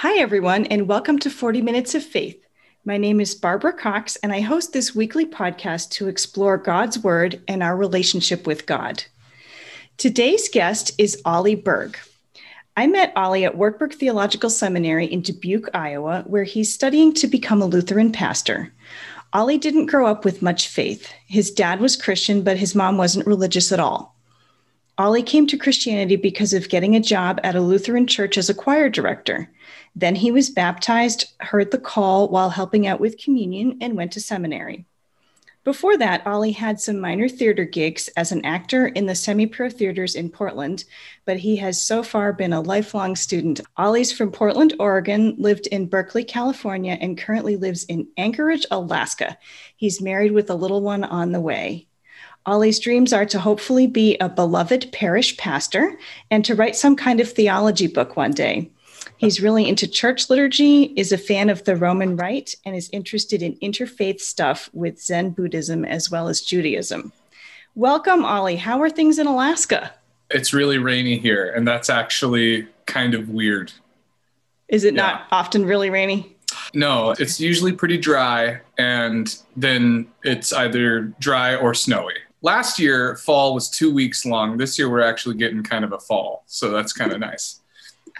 Hi, everyone, and welcome to 40 Minutes of Faith. My name is Barbara Cox, and I host this weekly podcast to explore God's Word and our relationship with God. Today's guest is Ollie Bergh. I met Ollie at Wartburg Theological Seminary in Dubuque, Iowa, where he's studying to become a Lutheran pastor. Ollie didn't grow up with much faith. His dad was Christian, but his mom wasn't religious at all. Ollie came to Christianity because of getting a job at a Lutheran church as a choir director. Then he was baptized, heard the call while helping out with communion, and went to seminary. Before that, Ollie had some minor theater gigs as an actor in the semi pro theaters in Portland, but he has so far been a lifelong student. Ollie's from Portland, Oregon, lived in Berkeley, California, and currently lives in Anchorage, Alaska. He's married with a little one on the way. Ollie's dreams are to hopefully be a beloved parish pastor and to write some kind of theology book one day. He's really into church liturgy, is a fan of the Roman Rite, and is interested in interfaith stuff with Zen Buddhism as well as Judaism. Welcome, Ollie. How are things in Alaska? It's really rainy here, and that's actually kind of weird. Is it yeah. not often really rainy? No, it's usually pretty dry, and then it's either dry or snowy. Last year, fall was two weeks long. This year, we're actually getting kind of a fall. So that's kind of nice.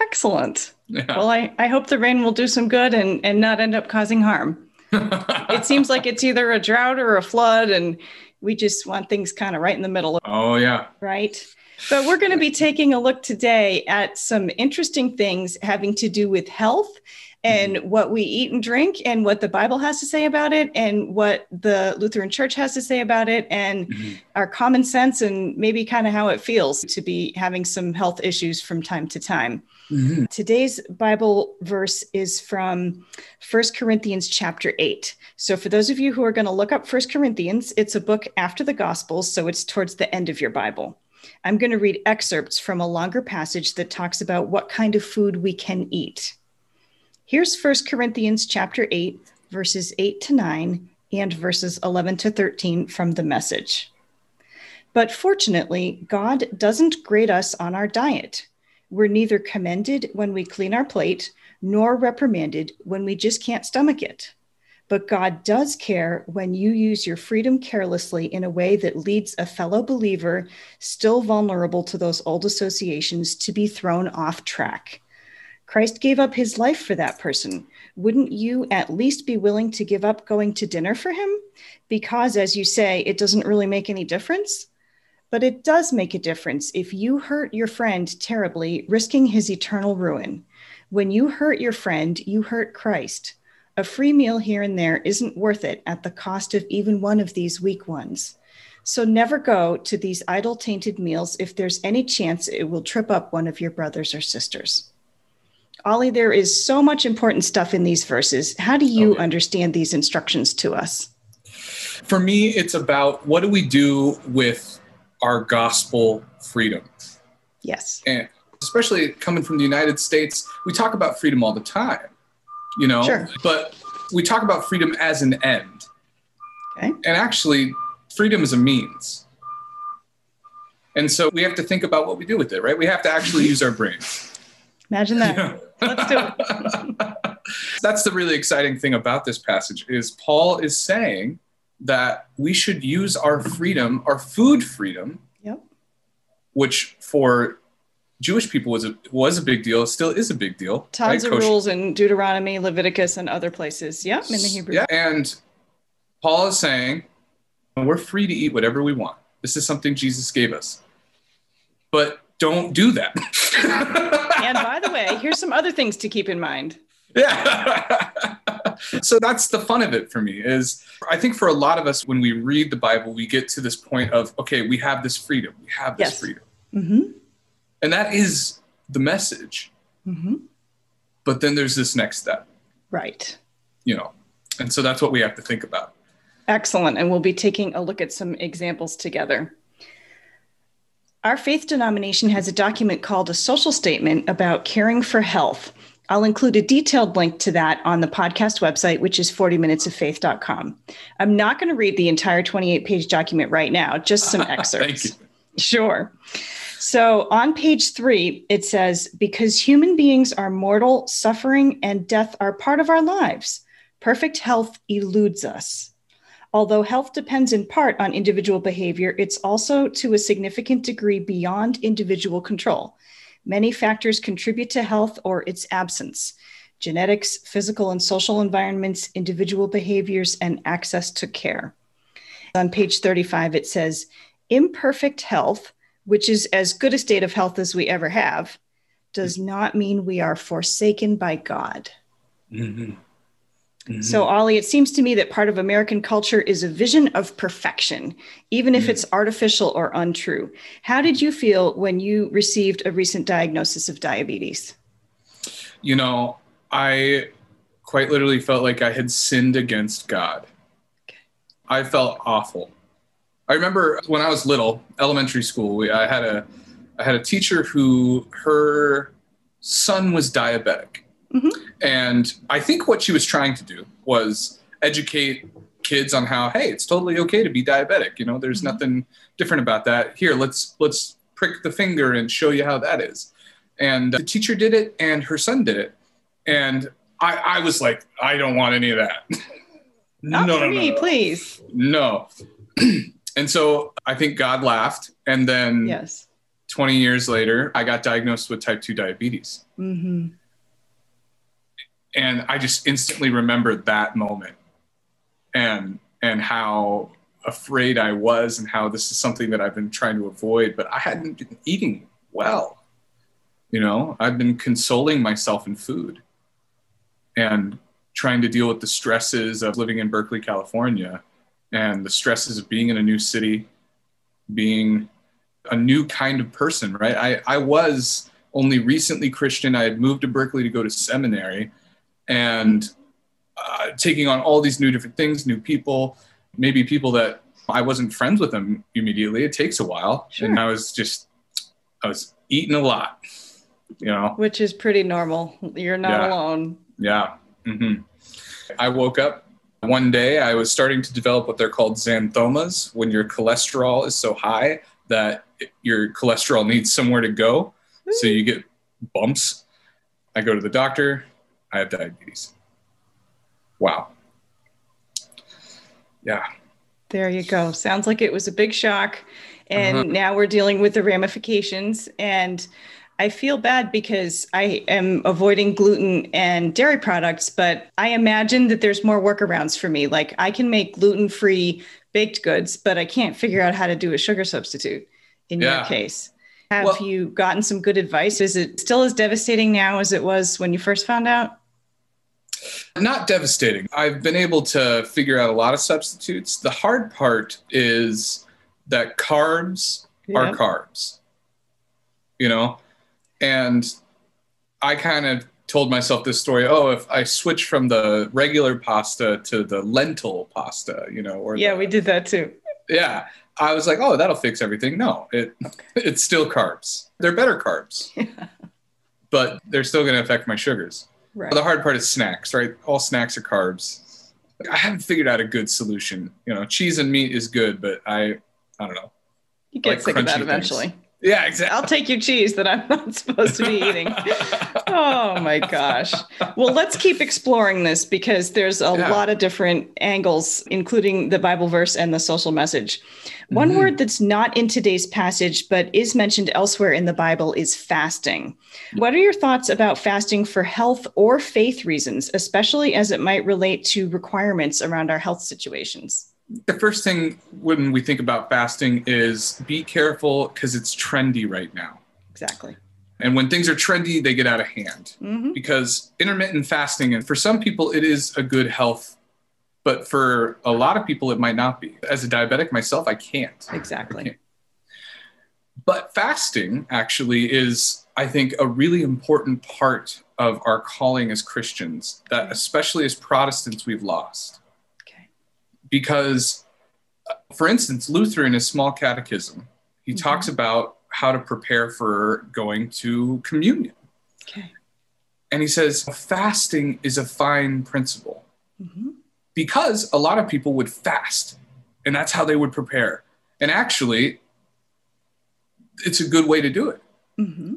Excellent. Yeah. Well, I, I hope the rain will do some good and, and not end up causing harm. it seems like it's either a drought or a flood, and we just want things kind of right in the middle. Oh, yeah. Right. But we're going to be taking a look today at some interesting things having to do with health and what we eat and drink and what the Bible has to say about it and what the Lutheran Church has to say about it and mm-hmm. our common sense and maybe kind of how it feels to be having some health issues from time to time. Mm-hmm. Today's Bible verse is from First Corinthians chapter 8. So for those of you who are going to look up First Corinthians, it's a book after the Gospels, so it's towards the end of your Bible. I'm going to read excerpts from a longer passage that talks about what kind of food we can eat. Here's 1 Corinthians chapter 8, verses 8 to 9 and verses 11 to 13 from the message. But fortunately, God doesn't grade us on our diet. We're neither commended when we clean our plate, nor reprimanded when we just can't stomach it. But God does care when you use your freedom carelessly in a way that leads a fellow believer, still vulnerable to those old associations, to be thrown off track. Christ gave up his life for that person. Wouldn't you at least be willing to give up going to dinner for him? Because, as you say, it doesn't really make any difference. But it does make a difference if you hurt your friend terribly, risking his eternal ruin. When you hurt your friend, you hurt Christ. A free meal here and there isn't worth it at the cost of even one of these weak ones. So never go to these idol tainted meals if there's any chance it will trip up one of your brothers or sisters. Ollie, there is so much important stuff in these verses. How do you okay. understand these instructions to us? For me, it's about what do we do with our gospel freedom? Yes. And especially coming from the United States, we talk about freedom all the time, you know, sure. but we talk about freedom as an end. Okay. And actually, freedom is a means. And so we have to think about what we do with it, right? We have to actually use our brains. Imagine that. Yeah. Let's do it. That's the really exciting thing about this passage is Paul is saying that we should use our freedom, our food freedom, yep. which for Jewish people was a was a big deal. Still is a big deal. Tons right? of Kosher. rules in Deuteronomy, Leviticus, and other places. Yep, in the Hebrew. Yeah, and Paul is saying we're free to eat whatever we want. This is something Jesus gave us. But don't do that. and by the way, here's some other things to keep in mind. Yeah. so that's the fun of it for me is I think for a lot of us when we read the Bible, we get to this point of, okay, we have this freedom. We have this yes. freedom. Mm-hmm. And that is the message. Mm-hmm. But then there's this next step. Right. You know, and so that's what we have to think about. Excellent. And we'll be taking a look at some examples together. Our faith denomination has a document called a social statement about caring for health. I'll include a detailed link to that on the podcast website, which is 40minutesoffaith.com. I'm not going to read the entire 28 page document right now, just some excerpts. Sure. So on page three, it says, because human beings are mortal, suffering and death are part of our lives. Perfect health eludes us. Although health depends in part on individual behavior, it's also to a significant degree beyond individual control. Many factors contribute to health or its absence genetics, physical and social environments, individual behaviors, and access to care. On page 35, it says imperfect health, which is as good a state of health as we ever have, does not mean we are forsaken by God. Mm-hmm. Mm-hmm. So, Ollie, it seems to me that part of American culture is a vision of perfection, even if mm-hmm. it's artificial or untrue. How did you feel when you received a recent diagnosis of diabetes? You know, I quite literally felt like I had sinned against God. Okay. I felt awful. I remember when I was little, elementary school, we, I had a I had a teacher who her son was diabetic Mm-hmm. And I think what she was trying to do was educate kids on how, hey, it's totally okay to be diabetic. You know, there's mm-hmm. nothing different about that. Here, let's let's prick the finger and show you how that is. And the teacher did it, and her son did it, and I, I was like, I don't want any of that. Not no, for no, me, no, please. No. and so I think God laughed, and then yes, 20 years later, I got diagnosed with type 2 diabetes. Mm-hmm and I just instantly remembered that moment and and how afraid I was and how this is something that I've been trying to avoid, but I hadn't been eating well. You know, I've been consoling myself in food and trying to deal with the stresses of living in Berkeley, California, and the stresses of being in a new city, being a new kind of person, right? I, I was only recently Christian. I had moved to Berkeley to go to seminary and uh, taking on all these new different things, new people, maybe people that I wasn't friends with them immediately. It takes a while, sure. and I was just I was eating a lot, you know, which is pretty normal. You're not yeah. alone. Yeah. Mm-hmm. I woke up one day. I was starting to develop what they're called xanthomas, when your cholesterol is so high that your cholesterol needs somewhere to go, so you get bumps. I go to the doctor. I have diabetes. Wow. Yeah. There you go. Sounds like it was a big shock. And uh-huh. now we're dealing with the ramifications. And I feel bad because I am avoiding gluten and dairy products, but I imagine that there's more workarounds for me. Like I can make gluten free baked goods, but I can't figure out how to do a sugar substitute in yeah. your case. Have well, you gotten some good advice? Is it still as devastating now as it was when you first found out? Not devastating. I've been able to figure out a lot of substitutes. The hard part is that carbs yeah. are carbs, you know? And I kind of told myself this story oh, if I switch from the regular pasta to the lentil pasta, you know, or yeah, the, we did that too. Yeah. I was like, oh, that'll fix everything. No, it it's still carbs. They're better carbs, but they're still going to affect my sugars. Right. The hard part is snacks, right? All snacks are carbs. I haven't figured out a good solution. You know, cheese and meat is good, but I, I don't know. You get like sick of that eventually. Things. Yeah, exactly. I'll take your cheese that I'm not supposed to be eating. oh my gosh. Well, let's keep exploring this because there's a yeah. lot of different angles, including the Bible verse and the social message. One mm-hmm. word that's not in today's passage, but is mentioned elsewhere in the Bible is fasting. What are your thoughts about fasting for health or faith reasons, especially as it might relate to requirements around our health situations? The first thing when we think about fasting is be careful because it's trendy right now. Exactly. And when things are trendy, they get out of hand mm-hmm. because intermittent fasting, and for some people, it is a good health, but for a lot of people, it might not be. As a diabetic myself, I can't. Exactly. I can't. But fasting actually is, I think, a really important part of our calling as Christians that, especially as Protestants, we've lost because, for instance, Luther in his small catechism, he mm-hmm. talks about how to prepare for going to communion. Okay. And he says, fasting is a fine principle mm-hmm. because a lot of people would fast and that's how they would prepare. And actually, it's a good way to do it. Mm-hmm.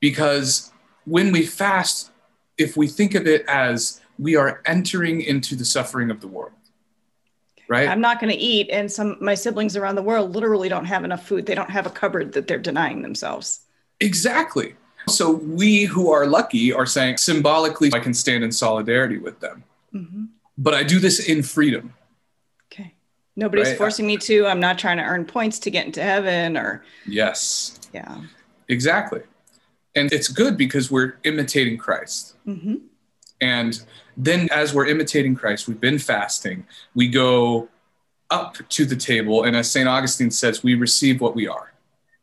Because when we fast, if we think of it as we are entering into the suffering of the world, right? I'm not going to eat, and some my siblings around the world literally don't have enough food. They don't have a cupboard that they're denying themselves. Exactly. So we who are lucky are saying symbolically, I can stand in solidarity with them. Mm-hmm. But I do this in freedom. Okay. Nobody's right? forcing me to. I'm not trying to earn points to get into heaven or. Yes. Yeah. Exactly. And it's good because we're imitating Christ. Mm-hmm. And then, as we're imitating Christ, we've been fasting, we go up to the table. And as St. Augustine says, we receive what we are,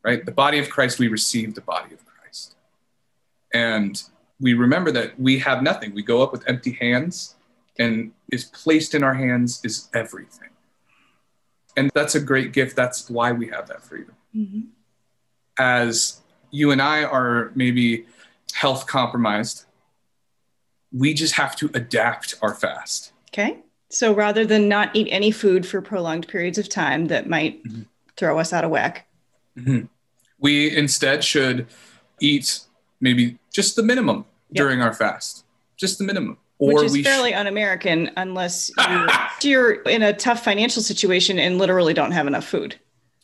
right? The body of Christ, we receive the body of Christ. And we remember that we have nothing. We go up with empty hands, and is placed in our hands is everything. And that's a great gift. That's why we have that freedom. Mm-hmm. As you and I are maybe health compromised, we just have to adapt our fast. Okay. So rather than not eat any food for prolonged periods of time that might mm-hmm. throw us out of whack, mm-hmm. we instead should eat maybe just the minimum yep. during our fast, just the minimum. Or Which is fairly sh- un-American unless you're, you're in a tough financial situation and literally don't have enough food.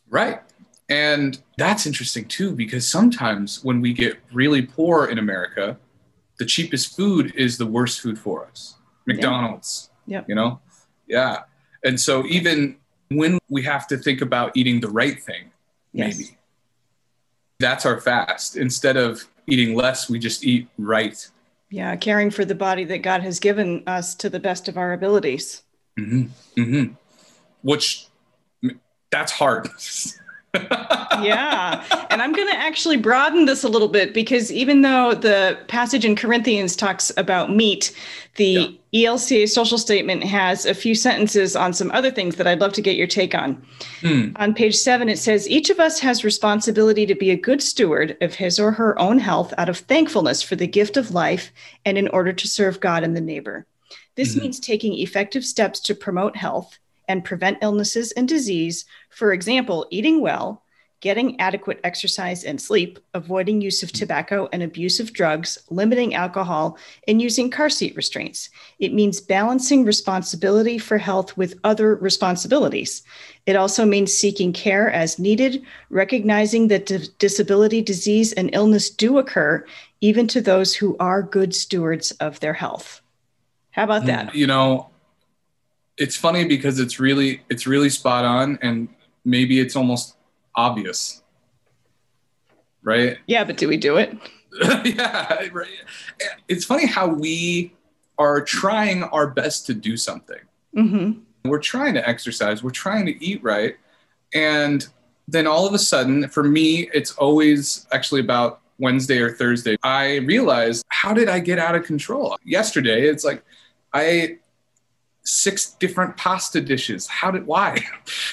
Right. And that's interesting too, because sometimes when we get really poor in America, the cheapest food is the worst food for us. McDonald's. Yeah. You know? Yeah. And so even when we have to think about eating the right thing, yes. maybe that's our fast. Instead of eating less, we just eat right. Yeah, caring for the body that God has given us to the best of our abilities. Mm-hmm. Mm-hmm. Which that's hard. yeah. And I'm going to actually broaden this a little bit because even though the passage in Corinthians talks about meat, the yeah. ELCA social statement has a few sentences on some other things that I'd love to get your take on. Hmm. On page seven, it says each of us has responsibility to be a good steward of his or her own health out of thankfulness for the gift of life and in order to serve God and the neighbor. This mm-hmm. means taking effective steps to promote health and prevent illnesses and disease. For example, eating well, getting adequate exercise and sleep, avoiding use of tobacco and abuse of drugs, limiting alcohol, and using car seat restraints. It means balancing responsibility for health with other responsibilities. It also means seeking care as needed, recognizing that d- disability, disease, and illness do occur, even to those who are good stewards of their health. How about that? You know, it's funny because it's really it's really spot on and maybe it's almost obvious. Right? Yeah but do we do it? Yeah right. it's funny how we are trying our best to do something. Mm-hmm. we're trying to exercise we're trying to eat right and then all of a sudden for me it's always actually about wednesday or thursday i realized how did i get out of control? Yesterday it's like i six different pasta dishes. How did why?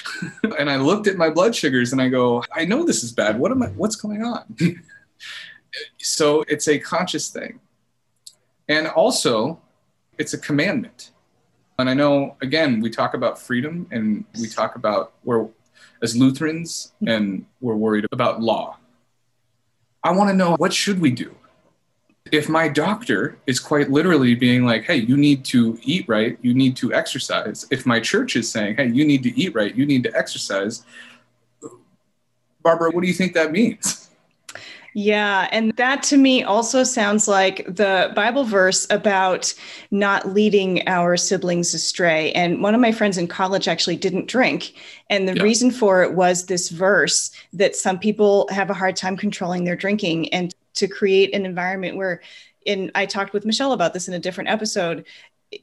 and I looked at my blood sugars and I go, I know this is bad. What am I what's going on? so it's a conscious thing. And also it's a commandment. And I know again we talk about freedom and we talk about where as Lutherans and we're worried about law. I want to know what should we do? If my doctor is quite literally being like, hey, you need to eat right, you need to exercise, if my church is saying, hey, you need to eat right, you need to exercise, Barbara, what do you think that means? Yeah, and that to me also sounds like the Bible verse about not leading our siblings astray. And one of my friends in college actually didn't drink. And the yeah. reason for it was this verse that some people have a hard time controlling their drinking. And to create an environment where and I talked with Michelle about this in a different episode.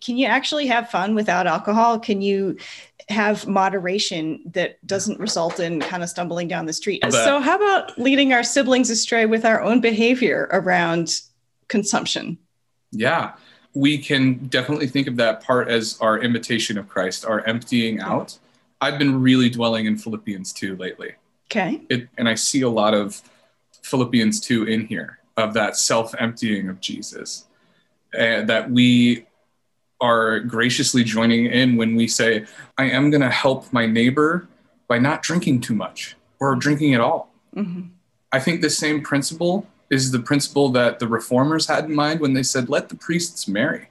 Can you actually have fun without alcohol? Can you have moderation that doesn't result in kind of stumbling down the street? So, how about leading our siblings astray with our own behavior around consumption? Yeah, we can definitely think of that part as our imitation of Christ, our emptying out. I've been really dwelling in Philippians 2 lately. Okay. It, and I see a lot of Philippians 2 in here of that self emptying of Jesus. And that we are graciously joining in when we say, I am going to help my neighbor by not drinking too much or drinking at all. Mm-hmm. I think the same principle is the principle that the reformers had in mind when they said, let the priests marry.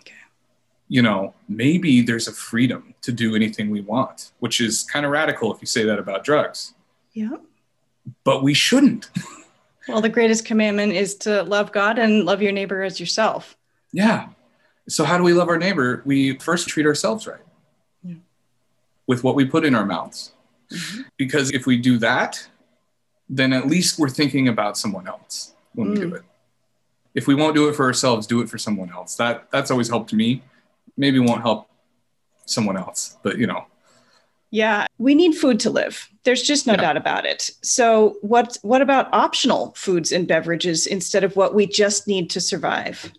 Okay. You know, maybe there's a freedom to do anything we want, which is kind of radical if you say that about drugs. Yeah. But we shouldn't. well, the greatest commandment is to love God and love your neighbor as yourself. Yeah. So, how do we love our neighbor? We first treat ourselves right yeah. with what we put in our mouths. Mm-hmm. Because if we do that, then at least we're thinking about someone else when mm. we do mm. it. If we won't do it for ourselves, do it for someone else. That that's always helped me. Maybe won't help someone else, but you know. Yeah, we need food to live. There's just no yeah. doubt about it. So, what what about optional foods and beverages instead of what we just need to survive?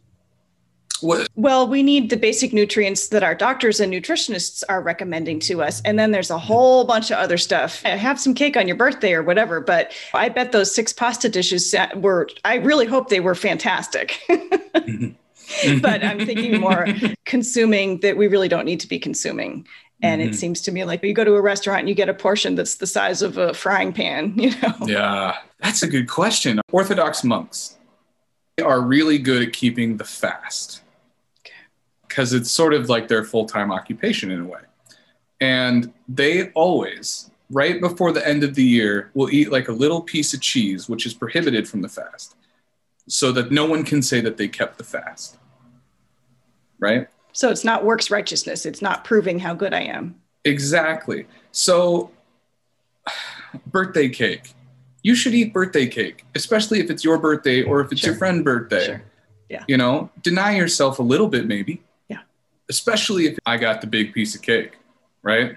What? Well, we need the basic nutrients that our doctors and nutritionists are recommending to us. And then there's a whole bunch of other stuff. Have some cake on your birthday or whatever. But I bet those six pasta dishes were, I really hope they were fantastic. Mm-hmm. but I'm thinking more consuming that we really don't need to be consuming. And mm-hmm. it seems to me like you go to a restaurant and you get a portion that's the size of a frying pan, you know? Yeah, that's a good question. Orthodox monks are really good at keeping the fast because it's sort of like their full time occupation in a way. And they always, right before the end of the year, will eat like a little piece of cheese, which is prohibited from the fast, so that no one can say that they kept the fast. Right? So it's not works righteousness, it's not proving how good I am. Exactly. So, birthday cake. You should eat birthday cake, especially if it's your birthday or if it's sure. your friend's birthday. Sure. Yeah. You know, deny yourself a little bit, maybe Yeah. especially if I got the big piece of cake, right?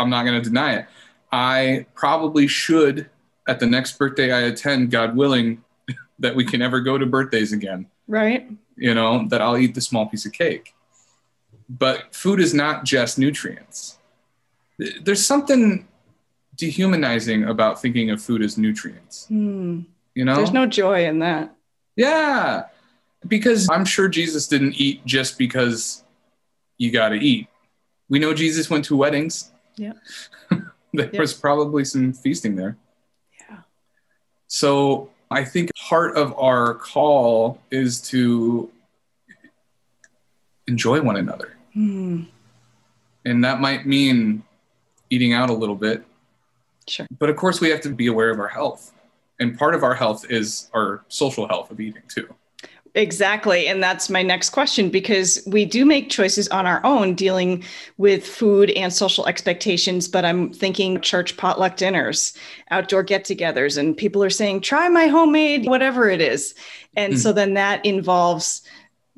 I'm not going to deny it. I probably should, at the next birthday I attend, God willing, that we can ever go to birthdays again. Right. You know, that I'll eat the small piece of cake. But food is not just nutrients. There's something dehumanizing about thinking of food as nutrients. Mm. You know, there's no joy in that. Yeah. Because I'm sure Jesus didn't eat just because you got to eat. We know Jesus went to weddings. Yeah. there was probably some feasting there. Yeah. So I think part of our call is to enjoy one another. Mm. And that might mean eating out a little bit. Sure. But of course, we have to be aware of our health. And part of our health is our social health of eating too. Exactly. And that's my next question because we do make choices on our own dealing with food and social expectations. But I'm thinking church potluck dinners, outdoor get togethers, and people are saying, try my homemade, whatever it is. And mm. so then that involves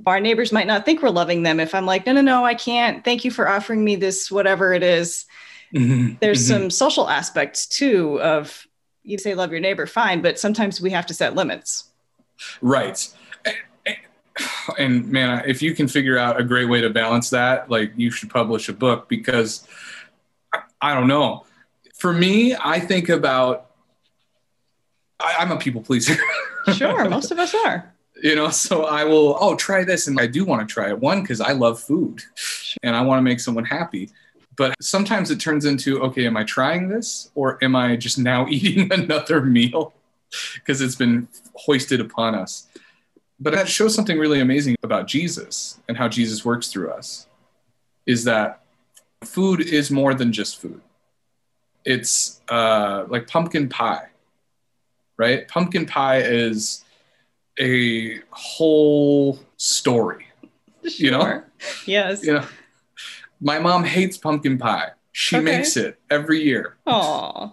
our neighbors might not think we're loving them if I'm like, no, no, no, I can't. Thank you for offering me this, whatever it is. Mm-hmm. There's mm-hmm. some social aspects too of you say love your neighbor, fine, but sometimes we have to set limits. Right and man, if you can figure out a great way to balance that, like you should publish a book because I, don't know. For me, I think about I, I'm a people pleaser. sure, most of us are. You know, so I will, oh, try this. And I do want to try it. One, because I love food and I want to make someone happy. But sometimes it turns into, okay, am I trying this or am I just now eating another meal? Because it's been hoisted upon us. But that shows something really amazing about Jesus and how Jesus works through us is that food is more than just food. It's uh, like pumpkin pie, right? Pumpkin pie is a whole story, sure. you know? Yes. You know, my mom hates pumpkin pie. She okay. makes it every year. Aww.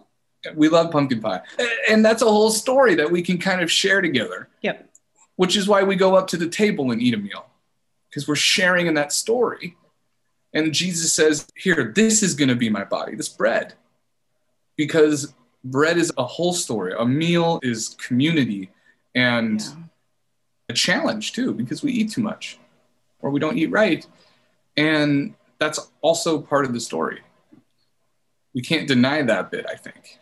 We love pumpkin pie. And that's a whole story that we can kind of share together. Yep which is why we go up to the table and eat a meal because we're sharing in that story. And Jesus says, Here, this is going to be my body, this bread. Because bread is a whole story. A meal is community and yeah. A challenge too, because we eat too much or we don't eat right. And that's also part of the story. We can't deny that bit, I think.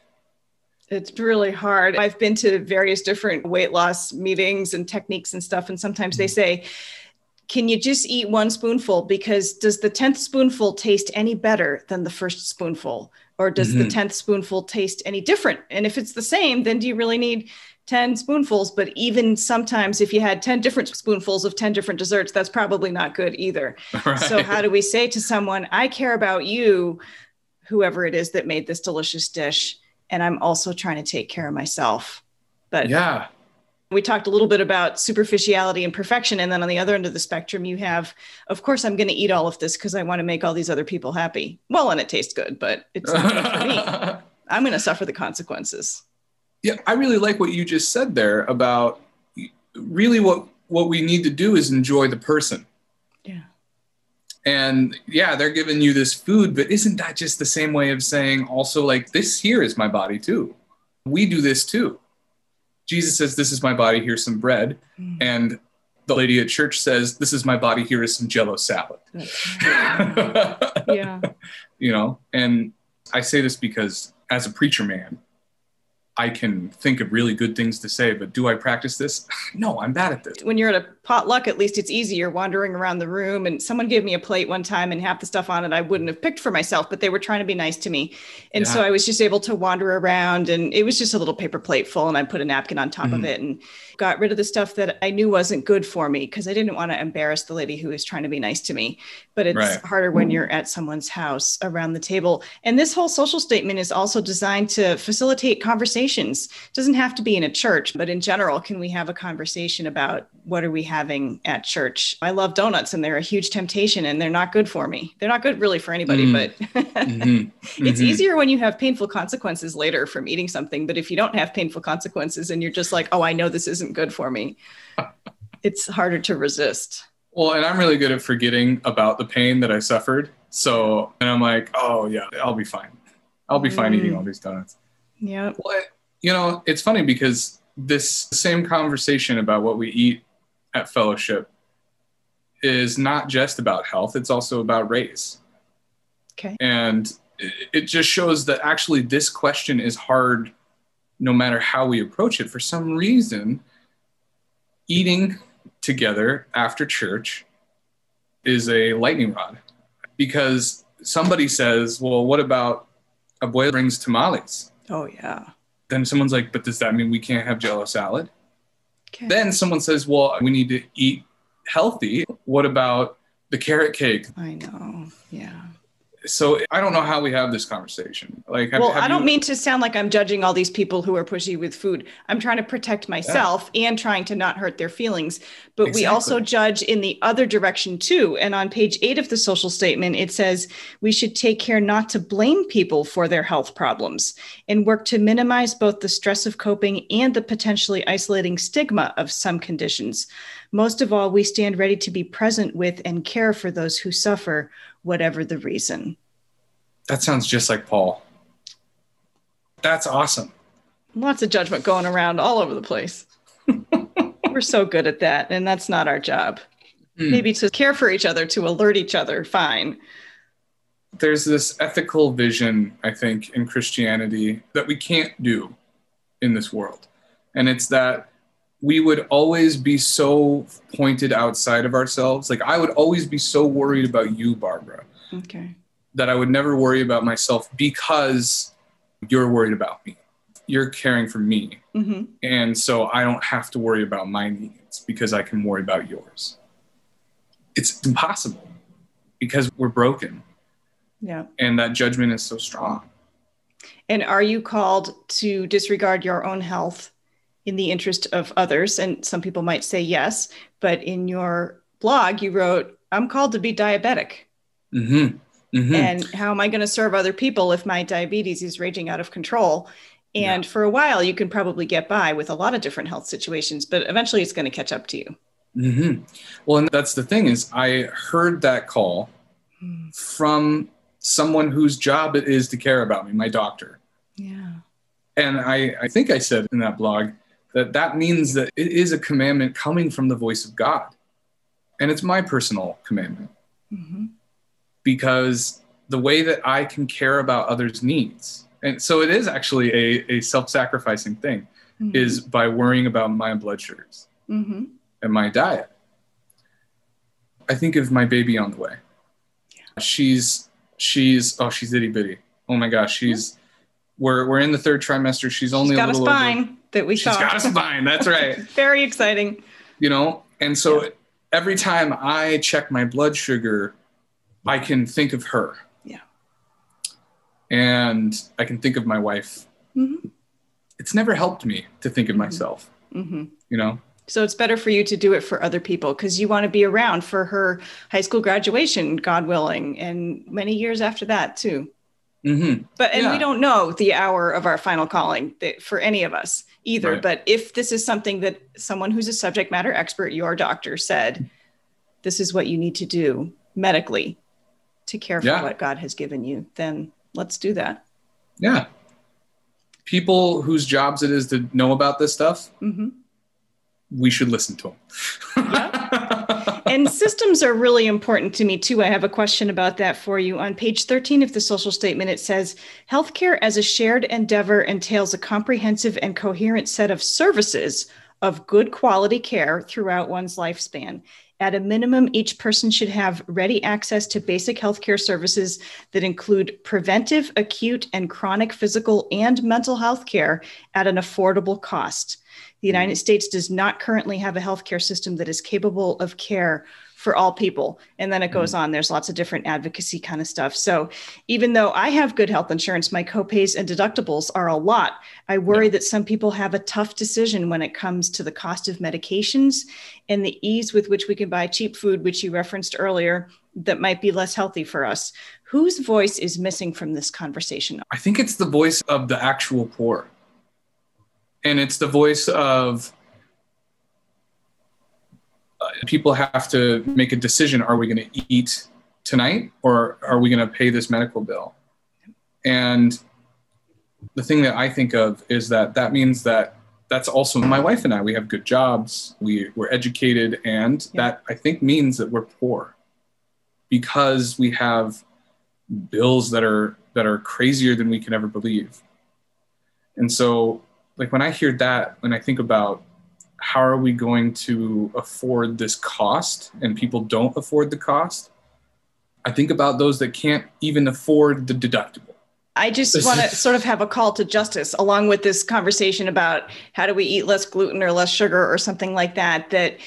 It's really hard. I've been to various different weight loss meetings and techniques and stuff. And sometimes they mm-hmm. say, can you just eat one spoonful? Because does the 10th spoonful taste any better than the first spoonful? Or does mm-hmm. the 10th spoonful taste any different? And if it's the same, then do you really need 10 spoonfuls? But even sometimes, if you had 10 different spoonfuls of 10 different desserts, that's probably not good either. Right. So, how do we say to someone, I care about you, whoever it is that made this delicious dish, and I'm also trying to take care of myself? But yeah, we talked a little bit about superficiality and perfection. And then on the other end of the spectrum, you have, of course, I'm going to eat all of this because I want to make all these other people happy. Well, and it tastes good, but it's not good for me. I'm going to suffer the consequences. Yeah, I really like what you just said there about really what what we need to do is enjoy the person. Yeah. And yeah, they're giving you this food, but isn't that just the same way of saying also like this here is my body too? We do this too Jesus says, This is my body, here's some bread. Mm. And the lady at church says, This is my body, here is some jello salad. yeah. You know, and I say this because as a preacher man, I can think of really good things to say, but do I practice this? No, I'm bad at this. When you're at a potluck, at least it's easier wandering around the room. And someone gave me a plate one time and half the stuff on it I wouldn't have picked for myself, but they were trying to be nice to me. And yeah. so I was just able to wander around and it was just a little paper plate full and I put a napkin on top mm-hmm. of it and got rid of the stuff that I knew wasn't good for me because I didn't want to embarrass the lady who was trying to be nice to me. But it's right. harder when you're at someone's house around the table. And this whole social statement is also designed to facilitate conversations. It doesn't have to be in a church, but in general, can we have a conversation about what are we having at church? I love donuts and they're a huge temptation and they're not good for me. They're not good really for anybody, mm. but mm-hmm. it's mm-hmm. easier when you have painful consequences later from eating something. But if you don't have painful consequences and you're just like, oh, I know this isn't good for me, it's harder to resist. Well, and I'm really good at forgetting about the pain that I suffered. So, and I'm like, oh, yeah, I'll be fine. I'll be fine mm. eating all these donuts. Yeah. Well, you know, it's funny because this same conversation about what we eat at fellowship is not just about health, it's also about race. Okay. And it just shows that actually this question is hard no matter how we approach it. For some reason, eating together after church is a lightning rod because somebody says, well, what about a boy brings tamales? Oh, yeah. Then someone's like, but does that mean we can't have jello salad? Okay. Then someone says, well, we need to eat healthy. What about the carrot cake? I know. Yeah so I don't know how we have this conversation. Like, have, well, have I don't you... mean to sound like I'm judging all these people who are pushy with food. I'm trying to protect myself yeah. and trying to not hurt their feelings. But exactly. we also judge in the other direction too. And on page eight of the social statement, it says we should take care not to blame people for their health problems and work to minimize both the stress of coping and the potentially isolating stigma of some conditions. Most of all, we stand ready to be present with and care for those who suffer whatever the reason. That sounds just like Paul. That's awesome. Lots of judgment going around all over the place. We're so good at that, and that's not our job. Mm. Maybe to care for each other, to alert each other, fine. There's this ethical vision, I think, in Christianity that we can't do in this world. And it's that we would always be so pointed outside of ourselves. Like I would always be so worried about you, Barbara. Okay. That I would never worry about myself because you're worried about me. You're caring for me. Mm-hmm. And so I don't have to worry about my needs because I can worry about yours. It's impossible because we're broken. Yeah. And that judgment is so strong. And are you called to disregard your own health in the interest of others. And some people might say yes, but in your blog, you wrote, I'm called to be diabetic. Mm-hmm. Mm-hmm. And how am I going to serve other people if my diabetes is raging out of control? And yeah. for a while, you can probably get by with a lot of different health situations, but eventually it's going to catch up to you. Mm-hmm. Well, and that's the thing is, I heard that call mm. from someone whose job it is to care about me, my doctor. Yeah. And I, I think I said in that blog, that that means that it is a commandment coming from the voice of God. And it's my personal commandment. Mm-hmm. Because the way that I can care about others' needs, and so it is actually a, a self sacrificing thing, mm-hmm. is by worrying about my blood sugars mm-hmm. and my diet. I think of my baby on the way. Yeah. She's she's oh she's itty bitty. Oh my gosh, she's we're we're in the third trimester. She's only she's got a, a spine over. That we she's saw. got a spine. That's right. Very exciting. You know, and so yeah. every time I check my blood sugar, I can think of her. Yeah. And I can think of my wife. Mm-hmm. It's never helped me to think of mm-hmm. myself. Mm-hmm. You know. So it's better for you to do it for other people because you want to be around for her high school graduation, God willing, and many years after that too. Mm-hmm. But and yeah. we don't know the hour of our final calling for any of us either. Right. But if this is something that someone who's a subject matter expert, your doctor said, this is what you need to do medically to care for yeah. what God has given you, then let's do that. Yeah. People whose jobs it is to know about this stuff, mm-hmm. we should listen to them. yeah. and systems are really important to me too. I have a question about that for you. On page 13 of the social statement, it says healthcare as a shared endeavor entails a comprehensive and coherent set of services of good quality care throughout one's lifespan. At a minimum, each person should have ready access to basic healthcare services that include preventive, acute, and chronic physical and mental health care at an affordable cost. The United. States does not currently have a healthcare system that is capable of care for all people. And then it goes mm-hmm. on. There's lots of different advocacy kind of stuff. So even though I have good health insurance, my copays and deductibles are a lot. I worry yeah. that some people have a tough decision when it comes to the cost of medications and the ease with which we can buy cheap food, which you referenced earlier, that might be less healthy for us. Whose voice is missing from this conversation? I think it's the voice of the actual poor. And it's the voice of people have to make a decision are we going to eat tonight or are we going to pay this medical bill? And the thing that i think of is that that means that that's also my wife and i we have good jobs we, we're educated and yeah. that i think means that we're poor. Because we have bills that are that are crazier than we can ever believe. And so like when i hear that when i think about how are we going to afford this cost and people don't afford the cost? I think about those that can't even afford the deductible. I just want to sort of have a call to justice along with this conversation about how do we eat less gluten or less sugar or something like that that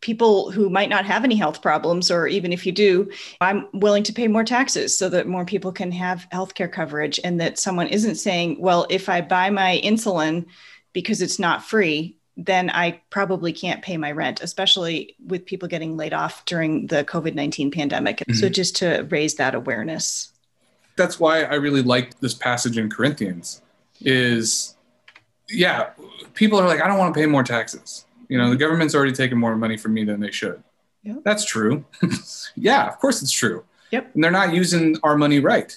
people who might not have any health problems or even if you do i'm willing to pay more taxes so that more people can have health care coverage and that someone isn't saying well if i buy my insulin because it's not free then I probably can't pay my rent, especially with people getting laid off during the COVID 19 pandemic. Mm-hmm. So, just to raise that awareness. That's why I really like this passage in Corinthians is, yeah, people are like, I don't want to pay more taxes. You know, the mm-hmm. government's already taken more money from me than they should. Yep. That's true. yeah, of course it's true. Yep. And they're not using our money right.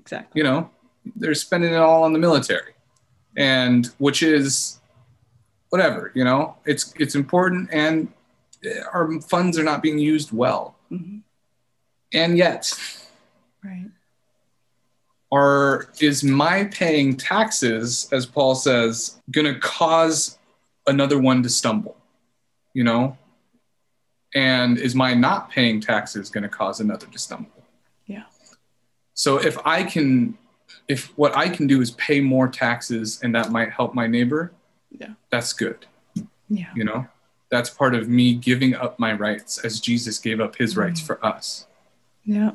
Exactly. You know, they're spending it all on the military. And which is whatever you know? It's it's important and our funds are not being used well. Mm-hmm. and yet right. are is my paying taxes as paul says going to cause another one to stumble you know? And is my not paying taxes going to cause another to stumble? Yeah. So if i can if what i can do is pay more taxes and that might help my neighbor yeah that's good yeah you know that's part of me giving up my rights as jesus gave up his rights mm. for us yeah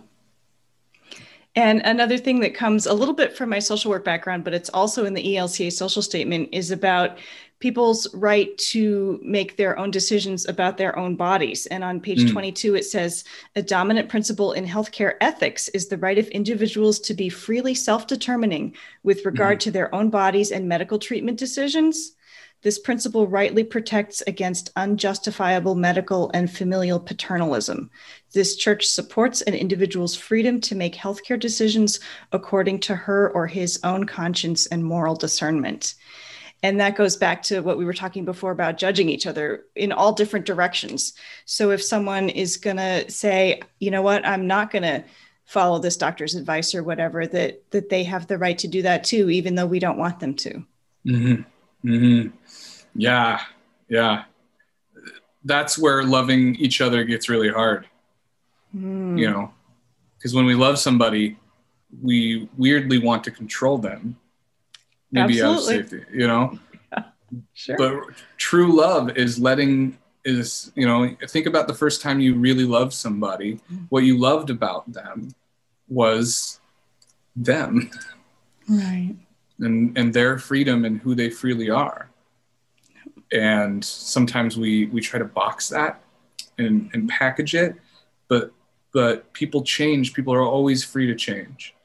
and another thing that comes a little bit from my social work background, but it's also in the ELCA social statement, is about people's right to make their own decisions about their own bodies. And on page mm. 22, it says a dominant principle in healthcare ethics is the right of individuals to be freely self determining with regard mm. to their own bodies and medical treatment decisions. This principle rightly protects against unjustifiable medical and familial paternalism. This church supports an individual's freedom to make healthcare decisions according to her or his own conscience and moral discernment. And that goes back to what we were talking before about judging each other in all different directions. So if someone is going to say, you know what, I'm not going to follow this doctor's advice or whatever, that that they have the right to do that too, even though we don't want them to. Mm-hmm. Mm-hmm. Yeah, yeah. That's where loving each other gets really hard. mm. you know because when we love somebody we weirdly want to control them maybe out of safety you know yeah, sure. but true love is letting is you know think about the first time you really loved somebody mm. what you loved about them was them right and and their freedom and who they freely are and sometimes we we try to box that and and package it but but people change. People are always free to change.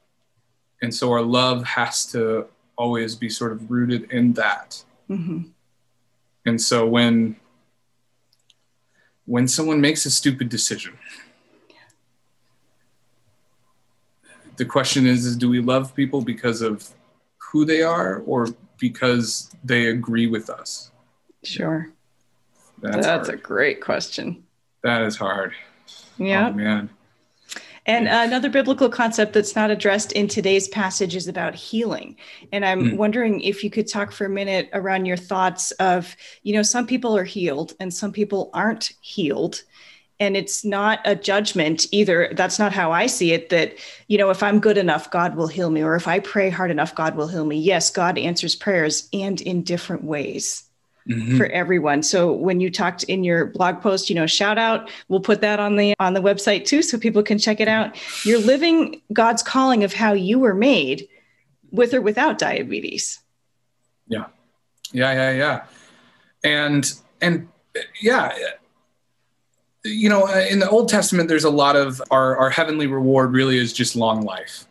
And so our love has to always be sort of rooted in that. Mm-hmm. and so when when someone makes a stupid decision the question is, is do we love people because of who they are or because they agree with us Sure. That's, That's a great question. That is hard. Yeah. Oh, man. And another biblical concept that's not addressed in today's passage is about healing. And I'm mm. wondering if you could talk for a minute around your thoughts of, you know, some people are healed and some people aren't healed. And it's not a judgment either. That's not how I see it that, you know, if I'm good enough, God will heal me. Or if I pray hard enough, God will heal me. Yes, God answers prayers and in different ways mm-hmm. for everyone. So when you talked in your blog post, you know, shout out, we'll put that on the on the website too so people can check it out. You're living God's calling of how you were made with or without diabetes. Yeah. Yeah, yeah, yeah. And and yeah, you know, in the Old Testament, there's a lot of our, our heavenly reward really is just long life.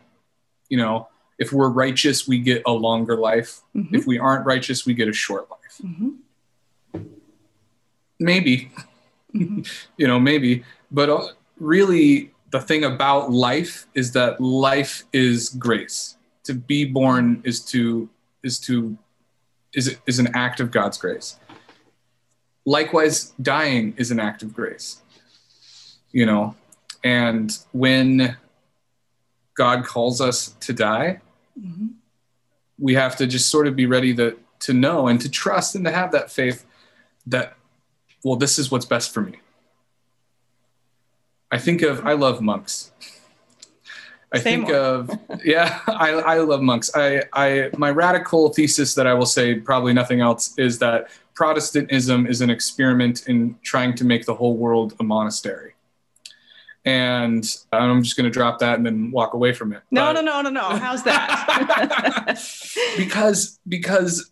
You know, if we're righteous, we get a longer life. Mm-hmm. If we aren't righteous, we get a short life. Mm-hmm maybe, mm-hmm. you know, maybe. But uh, really, the thing about life is that life is grace. To be born is to is to is is an act of God's grace. Likewise, dying is an act of grace. You know, and when God calls us to die, mm-hmm. we have to just sort of be ready to to know and to trust and to have that faith that well, this is what's best for me. I think of, I love monks. I Same think one. of, yeah, I, I love monks. I, I, my radical thesis that I will say, probably nothing else, is that Protestantism is an experiment in trying to make the whole world a monastery. And I'm just going to drop that and then walk away from it. No, but, no, no, no, no. How's that? because, because,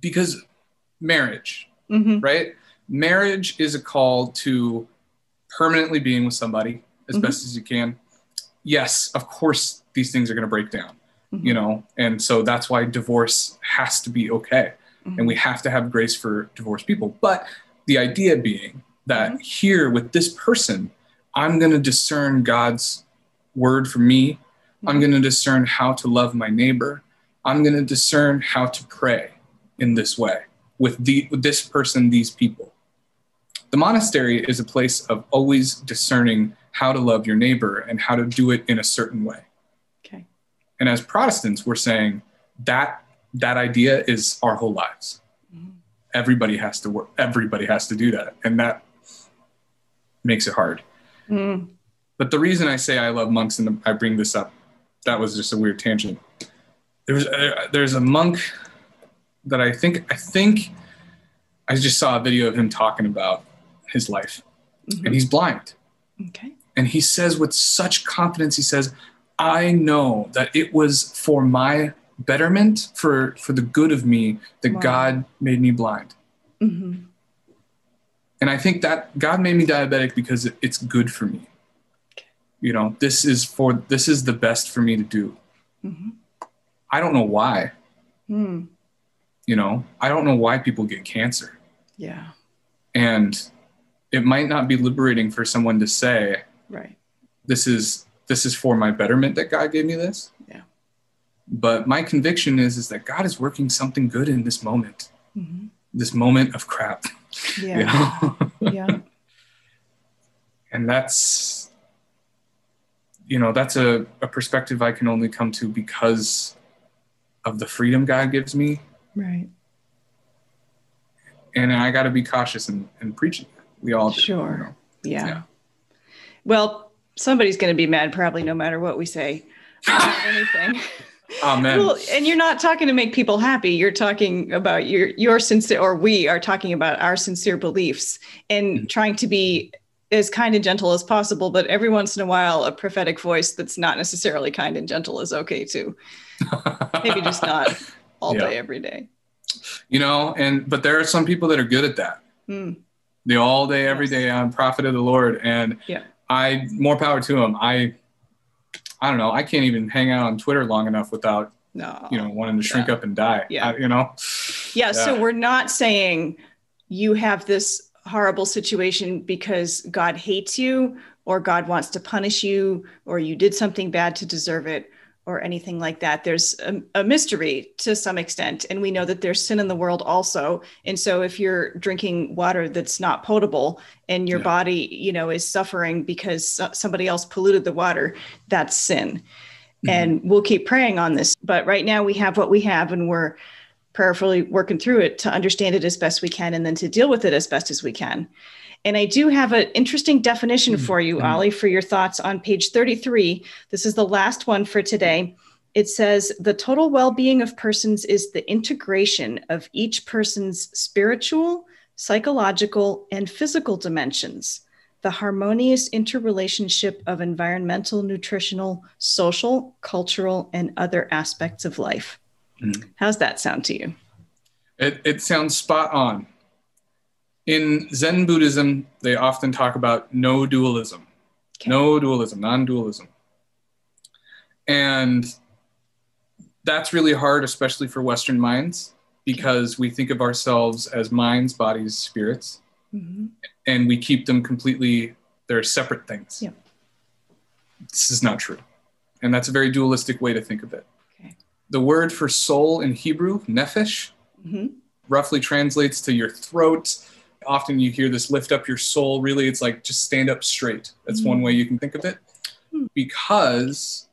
because marriage, mm-hmm. right? marriage is a call to permanently being with somebody as mm-hmm. best as you can. Yes, of course, these things are going to break down, mm-hmm. you know, and so that's why divorce has to be okay. Mm-hmm. And we have to have grace for divorced people. But the idea being that mm-hmm. here with this person, I'm going to discern God's word for me. I'm mm-hmm. going to discern how to love my neighbor. I'm going to discern how to pray in this way with the with this person, these people. The monastery is a place of always discerning how to love your neighbor and how to do it in a certain way. Okay. And as Protestants, we're saying that that idea is our whole lives. Mm-hmm. Everybody has to work. Everybody has to do that, and that makes it hard. Mm. But the reason I say I love monks and I bring this up, that was just a weird tangent. There's uh, there's a monk that I think I think I just saw a video of him talking about his life. Mm-hmm. And he's blind. Okay. And he says with such confidence, he says, I know that it was for my betterment, for, for the good of me, that wow. God made me blind. Mm-hmm. And I think that God made me diabetic because it's good for me. You know, this is for this is the best for me to do. Mm-hmm. I don't know why. Mm. You know, I don't know why people get cancer. Yeah. And it might not be liberating for someone to say, right, this is this is for my betterment that God gave me this. Yeah. But my conviction is is that God is working something good in this moment. Mm-hmm. This moment of crap. Yeah. You know? yeah. And that's you know, that's a, a perspective I can only come to because of the freedom God gives me. Right. And I got to be cautious in, in preaching we all do, sure you know? yeah. yeah. Well, somebody's going to be mad probably no matter what we say anything. Amen. Well, and you're not talking to make people happy. You're talking about your your sincere, or we are talking about our sincere beliefs and mm-hmm. trying to be as kind and gentle as possible. But every once in a while, a prophetic voice that's not necessarily kind and gentle is okay too. Maybe just not all yeah. day, every day. You know, and but there are some people that are good at that. Mm. The all day, every yes. day, I'm prophet of the Lord, and yeah. I more power to them. I I don't know. I can't even hang out on Twitter long enough without no, you know, wanting to shrink yeah. up and die. Yeah. I, you know? Yeah, yeah. So we're not saying you have this horrible situation because God hates you or God wants to punish you or you did something bad to deserve it or anything like that. There's a, a, mystery to some extent. And we know that there's sin in the world also. And so if you're drinking water that's not potable and your yeah. body, you know, is suffering because somebody else polluted the water, that's sin. Mm-hmm. And we'll keep praying on this. But right now we have what we have and we're prayerfully working through it to understand it as best we can and then to deal with it as best as we can. And I do have an interesting definition mm-hmm. for you, mm-hmm. Ollie, for your thoughts on page 33. This is the last one for today. It says the total well being of persons is the integration of each person's spiritual, psychological, and physical dimensions, the harmonious interrelationship of environmental, nutritional, social, cultural, and other aspects of life. Mm. How's that sound to you? It, it sounds spot on in Zen Buddhism, they often talk about no dualism, okay. no dualism, non dualism. And that's really hard, especially for Western minds, because we think of ourselves as minds, bodies, spirits, mm-hmm. and we keep them completely, they're separate things. Yeah. This is not true. And that's a very dualistic way to think of it. Okay. The word for soul in Hebrew, nephesh, mm-hmm. roughly translates to your throat, often you hear this lift up your soul. Really, it's like just stand up straight. That's mm-hmm. one way you can think of it. Hmm. Because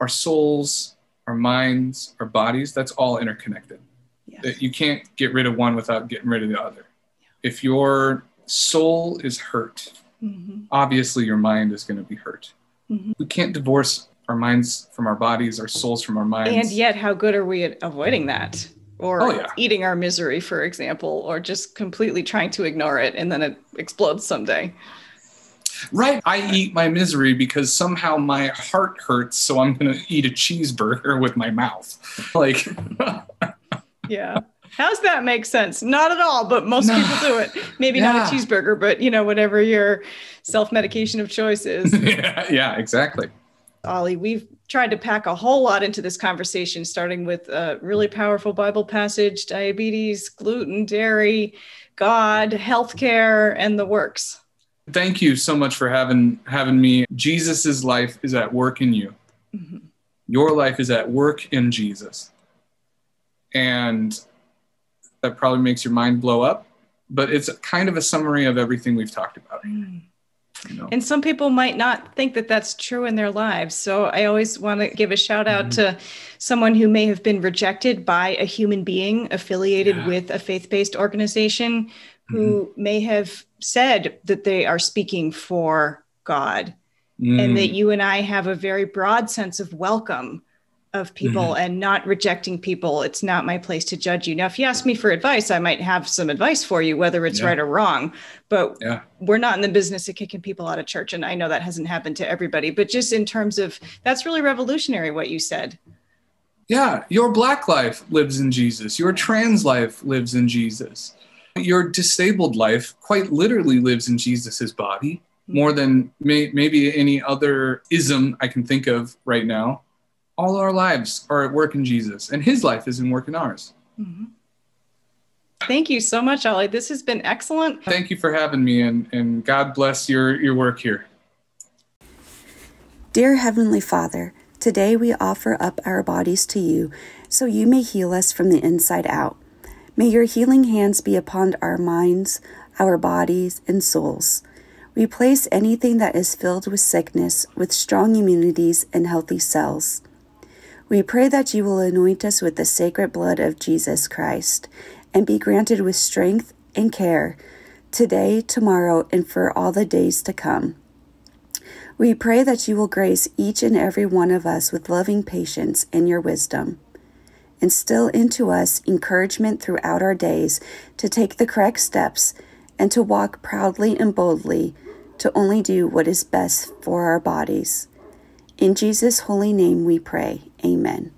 our souls, our minds, our bodies, that's all interconnected. Yes. You can't get rid of one without getting rid of the other. Yeah. If your soul is hurt, mm-hmm. obviously your mind is going to be hurt. Mm-hmm. We can't divorce our minds from our bodies, our souls from our minds. And yet, how good are we at avoiding that? Or oh, yeah. eating our misery, for example, or just completely trying to ignore it and then it explodes someday. Right. I eat my misery because somehow my heart hurts, so I'm going to eat a cheeseburger with my mouth. Like, yeah. How's that make sense? Not at all, but most no. people do it. Maybe yeah. not a cheeseburger, but you know, whatever your self medication of choice is. yeah, yeah, exactly. Ollie, we've tried to pack a whole lot into this conversation, starting with a really powerful Bible passage, diabetes, gluten, dairy, God, healthcare, and the works. Thank you so much for having having me. Jesus's life is at work in you. Mm-hmm. Your life is at work in Jesus. And that probably makes your mind blow up, but it's kind of a summary of everything we've talked about. Mm. Know? And some people might not think that that's true in their lives. So I always want to give a shout out mm-hmm. to someone who may have been rejected by a human being affiliated yeah. with a faith based organization who mm-hmm. may have said that they are speaking for God mm. and that mm. you and I have a very broad sense of welcome of people mm-hmm. and not rejecting people. It's not my place to judge you. Now, if you ask me for advice, I might have some advice for you, whether it's yeah. right or wrong. But yeah. we're not in the business of kicking people out of church. And I know that hasn't happened to everybody, but just in terms of that's really revolutionary what you said. Yeah, your black life lives in Jesus, your trans life lives in Jesus. Your disabled life quite literally lives in Jesus's body mm-hmm. more than may, maybe any other ism I can think of right now all our lives are at work in Jesus, and his life is in work in ours. Mm-hmm. Thank you so much, Ollie. This has been excellent. Thank you for having me, and, and God bless your, your work here. Dear Heavenly Father, today we offer up our bodies to you so you may heal us from the inside out. May your healing hands be upon our minds, our bodies, and souls. Replace anything that is filled with sickness with strong immunities and healthy cells. We pray that you will anoint us with the sacred blood of Jesus Christ and be granted with strength and care today, tomorrow, and for all the days to come. We pray that you will grace each and every one of us with loving patience and your wisdom. Instill into us encouragement throughout our days to take the correct steps and to walk proudly and boldly to only do what is best for our bodies. In Jesus' holy name we pray. Amen.